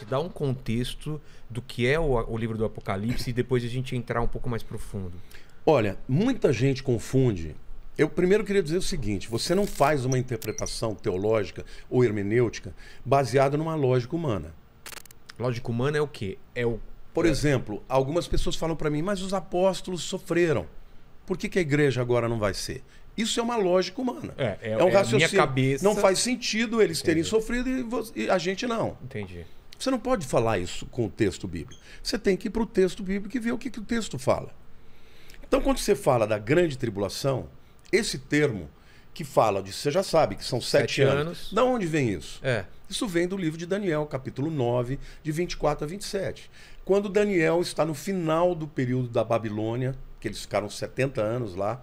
Apocalipse. Dá um contexto do que é o, o livro do Apocalipse e depois a gente entrar um pouco mais profundo. Olha, muita gente confunde. Eu primeiro queria dizer o seguinte: você não faz uma interpretação teológica ou hermenêutica baseada numa lógica humana. Lógica humana é o quê? É o Por exemplo, algumas pessoas falam para mim, mas os apóstolos sofreram. Por que, que a igreja agora não vai ser? Isso é uma lógica humana. É, é- um é a raciocínio. minha cabeça- Não faz sentido eles terem sofrido e, e a gente não. Entendi. Você não pode falar isso com o texto bíblico. Você tem que ir para o texto bíblico e ver o que, que o texto fala. Então, quando você fala da grande tribulação, esse termo que fala de, você já sabe que são sete, Sete anos. anos. Da onde vem isso? É. Isso vem do livro de Daniel, capítulo 9, de 24 a 27. Quando Daniel está no final do período da Babilônia, que eles ficaram 70 anos lá,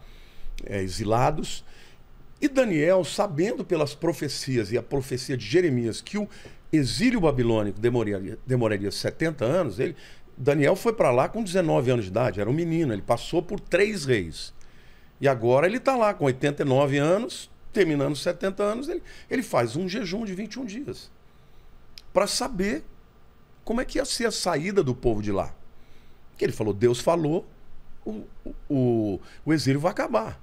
é, exilados, e Daniel, sabendo pelas profecias e a profecia de Jeremias que o exílio babilônico demoraria, demoraria 70 anos, ele, Daniel foi para lá com 19 anos de idade, era um menino, ele passou por três reis. E agora ele está lá com 89 anos, terminando 70 anos, ele, ele faz um jejum de 21 dias para saber como é que ia ser a saída do povo de lá. Que ele falou, Deus falou, o, o, o exílio vai acabar.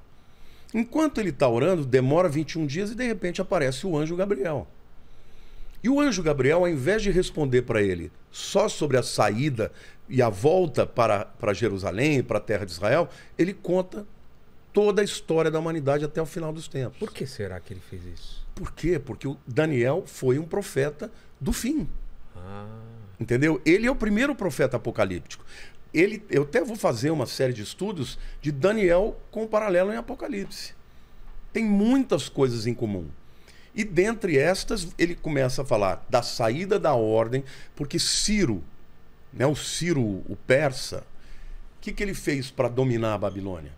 Enquanto ele está orando, demora 21 dias e de repente aparece o anjo Gabriel. E o anjo Gabriel, ao invés de responder para ele só sobre a saída e a volta para, para Jerusalém, para a terra de Israel, ele conta toda a história da humanidade até o final dos tempos. Por que será que ele fez isso? Por quê? Porque o Daniel foi um profeta do fim. Ah, Entendeu? Ele é o primeiro profeta apocalíptico. Ele, eu até vou fazer uma série de estudos de Daniel com paralelo em Apocalipse. Tem muitas coisas em comum. E dentre estas, ele começa a falar da saída da ordem, porque Ciro, né, o Ciro, o persa, o que, que ele fez para dominar a Babilônia?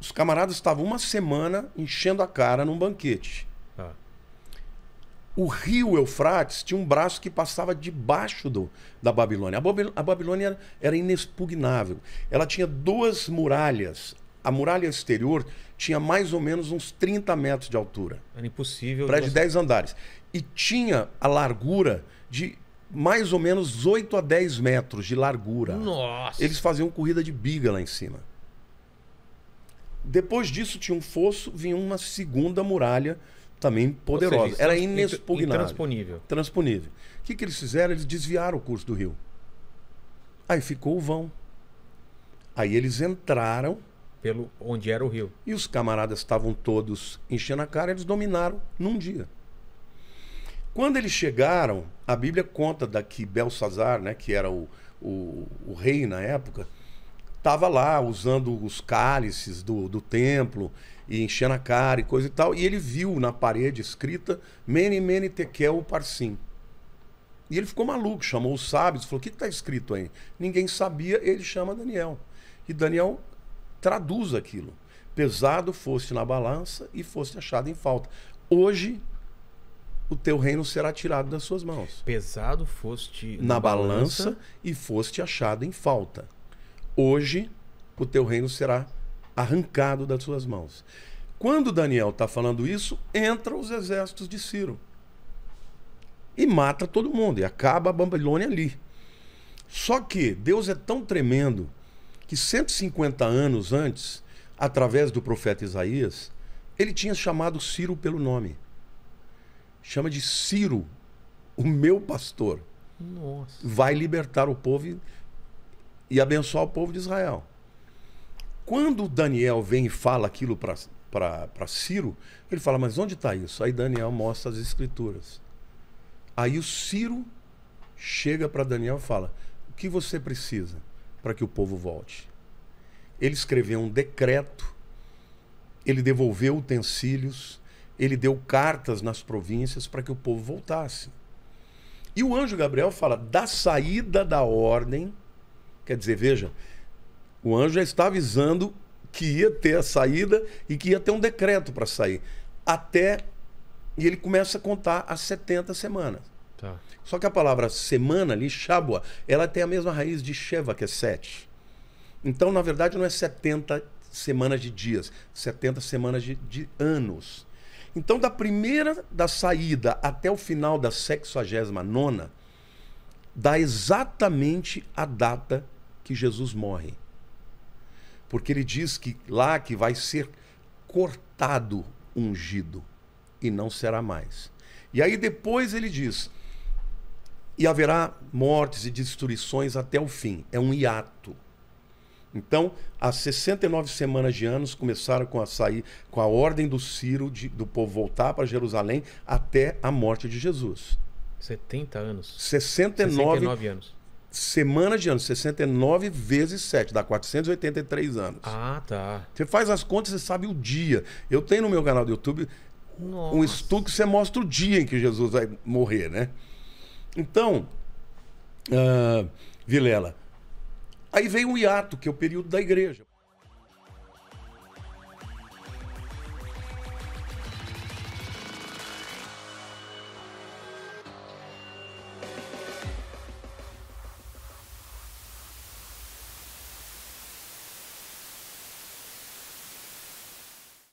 Os camaradas estavam uma semana enchendo a cara num banquete. O rio Eufrates tinha um braço que passava debaixo do, da Babilônia. A, Babil- a Babilônia era, era inexpugnável. Ela tinha duas muralhas. A muralha exterior tinha mais ou menos uns 30 metros de altura. Era impossível. Prédio de você- 10 andares. E tinha a largura de mais ou menos 8 a 10 metros de largura. Nossa! Eles faziam corrida de biga lá em cima. Depois disso tinha um fosso, vinha uma segunda muralha também poderosa. seja, Era inexpugnável Intransponível. transponível. O que, que eles fizeram? Eles desviaram o curso do rio. Aí ficou o vão. Aí eles entraram Pelo onde era o rio. e os camaradas estavam todos enchendo a cara, eles dominaram num dia. Quando eles chegaram, a Bíblia conta daqui Belsazar, né, que era o, o, o rei na época, estava lá usando os cálices do, do templo e enchendo a cara e coisa e tal. E ele viu na parede escrita Mene Mene Tekel Parsim. E ele ficou maluco, chamou os sábios, falou: O que está escrito aí? Ninguém sabia, ele chama Daniel. E Daniel traduz aquilo. Pesado foste na balança e foste achado em falta. Hoje, o teu reino será tirado das suas mãos. Pesado foste Na balança e foste achado em falta. Hoje, o teu reino será arrancado das suas mãos. Quando Daniel está falando isso, entram os exércitos de Ciro e mata todo mundo e acaba a Babilônia ali. Só que Deus é tão tremendo que 150 anos antes, através do profeta Isaías, ele tinha chamado Ciro pelo nome. Chama de Ciro, o meu pastor Nossa. vai libertar o povo e, e abençoar o povo de Israel. Quando Daniel vem e fala aquilo para Ciro, ele fala: Mas onde está isso? Aí Daniel mostra as escrituras. Aí o Ciro chega para Daniel e fala: O que você precisa para que o povo volte? Ele escreveu um decreto, ele devolveu utensílios, ele deu cartas nas províncias para que o povo voltasse. E o anjo Gabriel fala da saída da ordem. Quer dizer, veja, o anjo já está avisando que ia ter a saída e que ia ter um decreto para sair. Até. E ele começa a contar as 70 semanas. Tá. Só que a palavra semana ali, Shabua, ela tem a mesma raiz de Sheva, que é sete. Então, na verdade, não é 70 semanas de dias, 70 semanas de, de anos. Então, da primeira da saída até o final da 69, dá exatamente a data que Jesus morre. Porque ele diz que lá que vai ser cortado ungido e não será mais. E aí depois ele diz: e haverá mortes e destruições até o fim. É um hiato. Então, as 69 semanas de anos começaram com a sair com a ordem do Ciro de, do povo voltar para Jerusalém até a morte de Jesus. 70 anos. 69, 69 anos. semanas de anos, 69 vezes 7, dá 483 anos. Ah, tá. Você faz as contas, você sabe o dia. Eu tenho no meu canal do YouTube Nossa. um estudo que você mostra o dia em que Jesus vai morrer, né? Então, ah, Vilela, aí vem o hiato, que é o período da igreja.